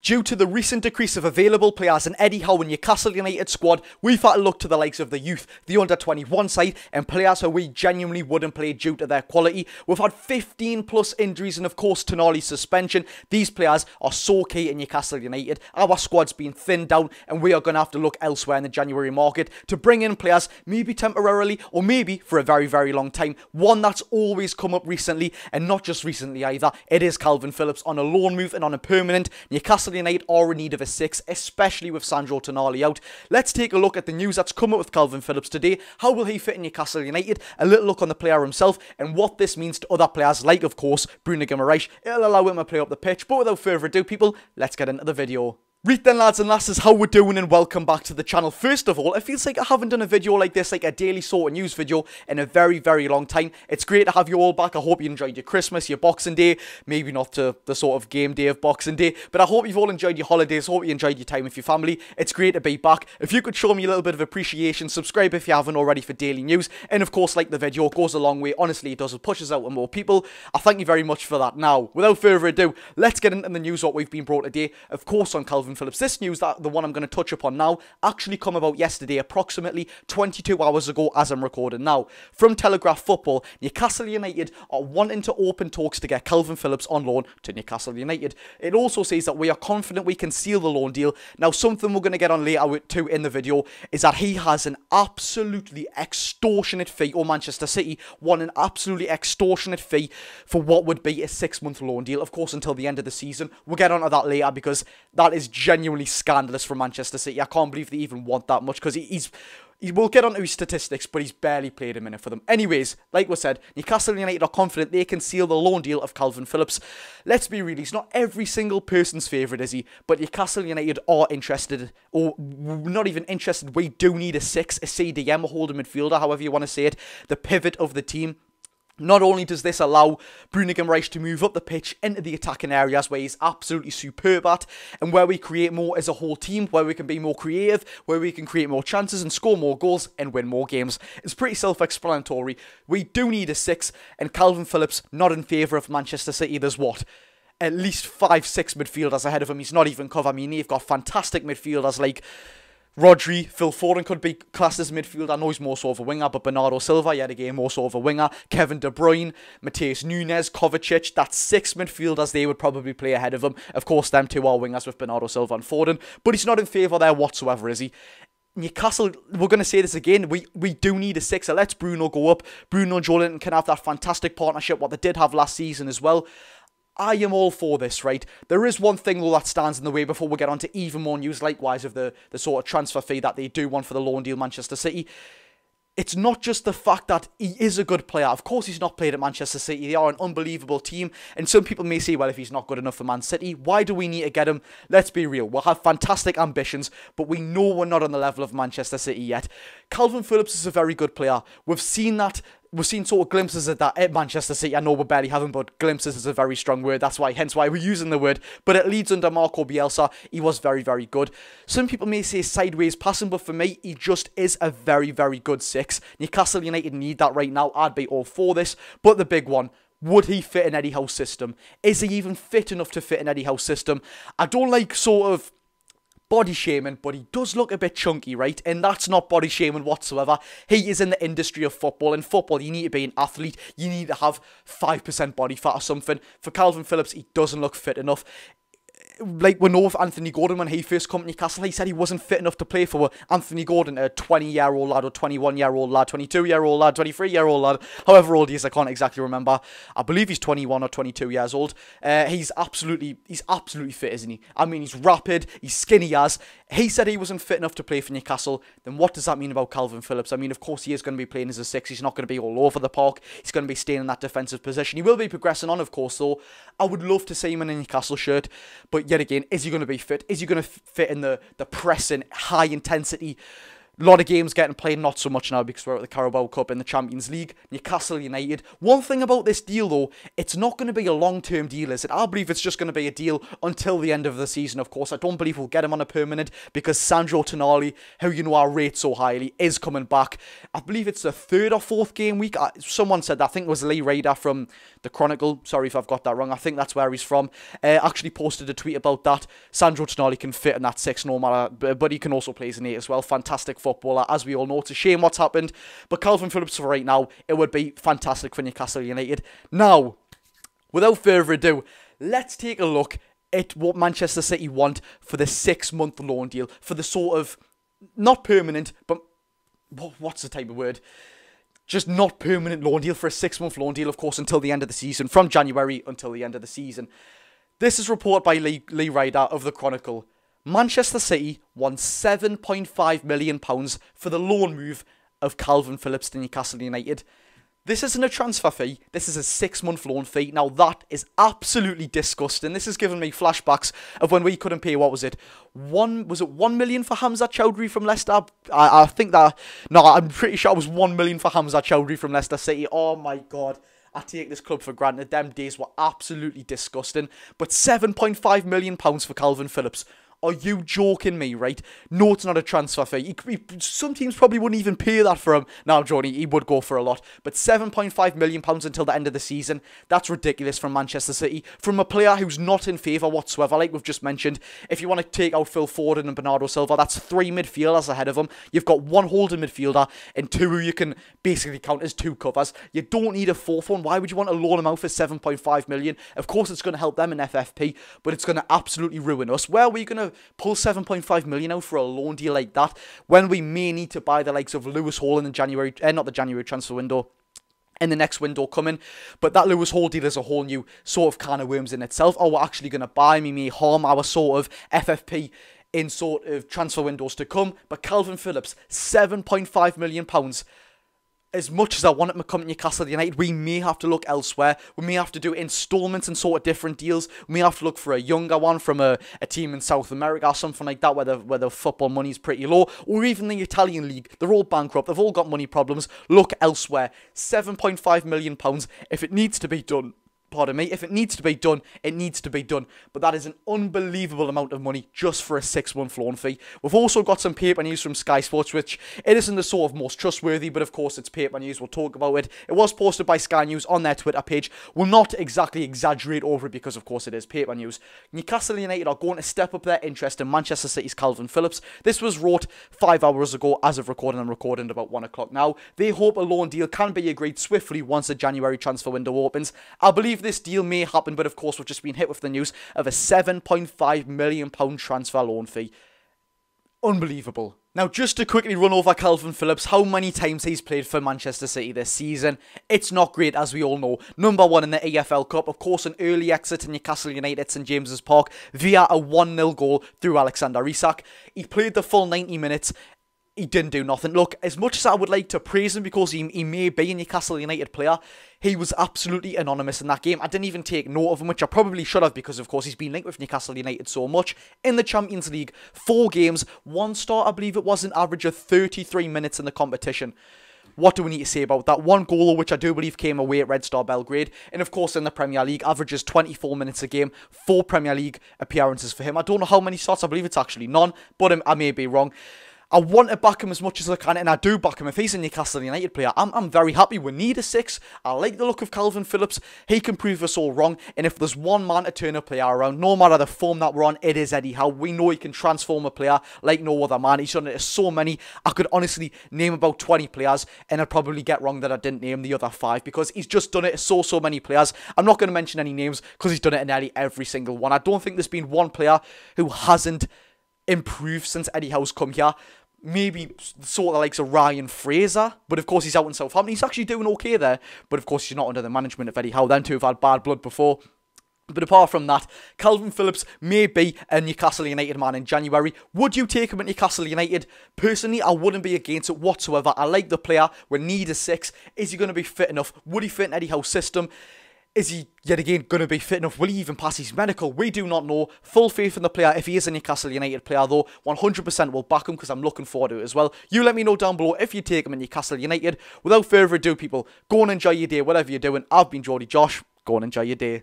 Due to the recent decrease of available players in Eddie Howe and Newcastle United squad, we've had to look to the likes of the youth, the under 21 side, and players who we genuinely wouldn't play due to their quality. We've had 15 plus injuries and, of course, Tonali's suspension. These players are so key in Newcastle United. Our squad's been thinned down, and we are going to have to look elsewhere in the January market to bring in players, maybe temporarily or maybe for a very, very long time. One that's always come up recently, and not just recently either, it is Kalvin Phillips on a loan move and on a permanent. Newcastle United are in need of a six, especially with Sandro Tonali out. Let's take a look at the news that's come up with Kalvin Phillips today. How will he fit in Newcastle United? A little look on the player himself and what this means to other players, like, of course, Bruno Guimaraes. It'll allow him to play up the pitch. But without further ado, people, let's get into the video. Right then lads and lasses, how we're doing and welcome back to the channel. First of all, it feels like I haven't done a video like this, like a daily sort of news video, in a very, very long time. It's great to have you all back. I hope you enjoyed your Christmas, your Boxing Day, maybe not to the sort of game day of Boxing Day, but I hope you've all enjoyed your holidays, hope you enjoyed your time with your family. It's great to be back. If you could show me a little bit of appreciation, subscribe if you haven't already for daily news, and of course like the video, it goes a long way. Honestly, it does, it pushes out to more people. I thank you very much for that. Now, without further ado, let's get into the news what we've been brought today. Of course on Kalvin Phillips. This news that that the one I'm going to touch upon now actually come about yesterday, approximately 22 hours ago as I'm recording now. From Telegraph Football, Newcastle United are wanting to open talks to get Kalvin Phillips on loan to Newcastle United. It also says that we are confident we can seal the loan deal. Now, something we're going to get on later too in the video is that he has an absolutely extortionate fee, or Manchester City won an absolutely extortionate fee for what would be a six-month loan deal, of course, until the end of the season. We'll get onto that later because that is genuinely scandalous for Manchester City. I can't believe they even want that much because he's he will get onto his statistics, but he's barely played a minute for them. Anyways, like we said, Newcastle United are confident they can seal the loan deal of Kalvin Phillips. Let's be real, he's not every single person's favourite, is he? But Newcastle United are interested, or not even interested. We do need a six, a CDM, a midfielder, however you want to say it, the pivot of the team. Not only does this allow Bruno Guimaraes to move up the pitch into the attacking areas where he's absolutely superb at, and where we create more as a whole team, where we can be more creative, where we can create more chances and score more goals and win more games. It's pretty self-explanatory. We do need a six, and Kalvin Phillips not in favour of Manchester City. There's what? At least five, six midfielders ahead of him. He's not even cover. I mean, they've got fantastic midfielders like Rodri, Phil Foden could be classed as midfield. I know he's more so of a winger, but Bernardo Silva, yet again, more so of a winger. Kevin De Bruyne, Matheus Nunes, Kovacic, that's six midfielders they would probably play ahead of him. Of course, them two are wingers with Bernardo Silva and Foden, but he's not in favour there whatsoever, is he? Newcastle, we're going to say this again, we, we do need a sixer. Let's Bruno go up. Bruno and Joelinton can have that fantastic partnership, what they did have last season as well. I am all for this, right? There is one thing, though, that stands in the way before we get on to even more news, likewise, of the, the sort of transfer fee that they do want for the loan deal Manchester City. It's not just the fact that he is a good player. Of course, he's not played at Manchester City. They are an unbelievable team. And some people may say, well, if he's not good enough for Man City, why do we need to get him? Let's be real. We'll have fantastic ambitions, but we know we're not on the level of Manchester City yet. Kalvin Phillips is a very good player. We've seen that we've seen sort of glimpses of that at Manchester City. I know we barely haven't, but glimpses is a very strong word. That's why, hence why we're using the word. But it Leeds under Marco Bielsa. He was very, very good. Some people may say sideways passing, but for me, he just is a very, very good six. Newcastle United need that right now. I'd be all for this. But the big one, would he fit in Eddie Howe's system? Is he even fit enough to fit in Eddie Howe's system? I don't like sort of body shaming, but he does look a bit chunky, right? And that's not body shaming whatsoever. He is in the industry of football. In football, you need to be an athlete. You need to have 5% body fat or something. For Kalvin Phillips, he doesn't look fit enough like we know of Anthony Gordon when he first came to Newcastle, he said he wasn't fit enough to play for Anthony Gordon, a 20 year old lad or 21 year old lad, 22 year old lad, 23 year old lad, however old he is, I can't exactly remember. I believe he's 21 or 22 years old. Uh, he's absolutely, he's absolutely fit, isn't he? I mean, he's rapid, he's skinny as. He said he wasn't fit enough to play for Newcastle. Then what does that mean about Kalvin Phillips? I mean, of course he is going to be playing as a six. He's not going to be all over the park. He's going to be staying in that defensive position. He will be progressing on, of course. Though I would love to see him in a Newcastle shirt, but yet again, is he going to be fit? Is he going to fit in the the pressing, high intensity? A lot of games getting played, not so much now because we're at the Carabao Cup in the Champions League. Newcastle United. One thing about this deal, though, it's not going to be a long term deal, is it? I believe it's just going to be a deal until the end of the season, of course. I don't believe we'll get him on a permanent because Sandro Tonali, who you know I rate so highly, is coming back. I believe it's the third or fourth game week. Someone said that, I think it was Lee Ryder from the Chronicle. Sorry if I've got that wrong. I think that's where he's from. Uh, actually posted a tweet about that. Sandro Tonali can fit in that six no matter, but he can also play as an eight as well. Fantastic footballer, as we all know. It's a shame what's happened, but Kalvin Phillips for right now, it would be fantastic for Newcastle United. Now, without further ado, let's take a look at what Manchester City want for the six month loan deal, for the sort of not permanent, but what's the type of word? Just not permanent loan deal for a six month loan deal, of course, until the end of the season, from January until the end of the season. This is reported by Lee, Lee Ryder of the Chronicle. Manchester City won £7.5 million for the loan move of Kalvin Phillips to Newcastle United. This isn't a transfer fee, this is a six month loan fee. Now, that is absolutely disgusting. This has given me flashbacks of when we couldn't pay, what was it? One, was it one million for Hamza Choudhury from Leicester? I, I think that, no, I'm pretty sure it was one million for Hamza Choudhury from Leicester City. Oh my god. I take this club for granted. Them days were absolutely disgusting. But £7.5 million for Kalvin Phillips. Are you joking me, right? No, it's not a transfer fee. He, he, some teams probably wouldn't even pay that for him. Now, Johnny, he would go for a lot. But £7.5 million until the end of the season, that's ridiculous from Manchester City. From a player who's not in favour whatsoever, like we've just mentioned. If you want to take out Phil Foden and Bernardo Silva, that's three midfielders ahead of him. You've got one holding midfielder and two who you can basically count as two covers. You don't need a fourth one. Why would you want to loan him out for £7.5 million? Of course, it's going to help them in FFP, but it's going to absolutely ruin us. Where are we going to pull 7.5 million out for a loan deal like that when we may need to buy the likes of Lewis Hall in the January, uh, not the January transfer window, in the next window coming. But that Lewis Hall deal is a whole new sort of can of worms in itself. Oh, we're actually going to buy me, me harm our sort of FFP in sort of transfer windows to come. But Kalvin Phillips, £7.5 million as much as I want him to Newcastle United, we may have to look elsewhere. We may have to do installments and sort of different deals. We may have to look for a younger one from a, a team in South America or something like that where the, where the football money is pretty low. Or even the Italian league. They're all bankrupt. They've all got money problems. Look elsewhere. £7.5 million. If it needs to be done, pardon me, if it needs to be done, it needs to be done. But that is an unbelievable amount of money just for a six month loan fee. We've also got some paper news from Sky Sports, which it isn't the sort of most trustworthy, but of course it's paper news. We'll talk about it. It was posted by Sky News on their Twitter page. We'll not exactly exaggerate over it because, of course, it is paper news. Newcastle United are going to step up their interest in Manchester City's Kalvin Phillips. This was wrote five hours ago as of recording. I'm recording about one o'clock now. They hope a loan deal can be agreed swiftly once the January transfer window opens. I believe believe this deal may happen, but of course, we've just been hit with the news of a £7.5 million transfer loan fee. Unbelievable. Now, just to quickly run over Kalvin Phillips, how many times he's played for Manchester City this season. It's not great, as we all know. Number one in the EFL Cup, of course, an early exit to Newcastle United at St James's Park via a 1 0 goal through Alexander Isak. He played the full 90 minutes he didn't do nothing. Look, as much as I would like to praise him because he, he may be a Newcastle United player, he was absolutely anonymous in that game. I didn't even take note of him, which I probably should have because, of course, he's been linked with Newcastle United so much. In the Champions League, four games, one start, I believe it was, an average of 33 minutes in the competition. What do we need to say about that? One goal, which I do believe came away at Red Star Belgrade. And of course, in the Premier League, averages 24 minutes a game. Four Premier League appearances for him. I don't know how many starts. I believe it's actually none, but I may be wrong. I want to back him as much as I can, and I do back him. If he's a Newcastle United player, I'm, I'm very happy. We need a six. I like the look of Kalvin Phillips. He can prove us all wrong. And if there's one man to turn a player around, no matter the form that we're on, it is Eddie Howe. We know he can transform a player like no other man. He's done it to so many. I could honestly name about 20 players, and I'd probably get wrong that I didn't name the other five because he's just done it to so, so many players. I'm not going to mention any names because he's done it in nearly every single one. I don't think there's been one player who hasn't improved since Eddie Howe's come here maybe sort of likes a Ryan Fraser, but of course he's out in Southampton. He's actually doing okay there, but of course he's not under the management of Eddie Howe. Them two have had bad blood before. But apart from that, Kalvin Phillips may be a Newcastle United man in January. Would you take him at Newcastle United? Personally, I wouldn't be against it whatsoever. I like the player. We need a six. Is he going to be fit enough? Would he fit in Eddie Howe's system? Is he yet again going to be fit enough? Will he even pass his medical? We do not know. Full faith in the player. If he is a Newcastle United player, though, 100% will back him because I'm looking forward to it as well. You let me know down below if you take him in Newcastle United. Without further ado, people, go and enjoy your day, whatever you're doing. I've been Geordie Josh. Go and enjoy your day.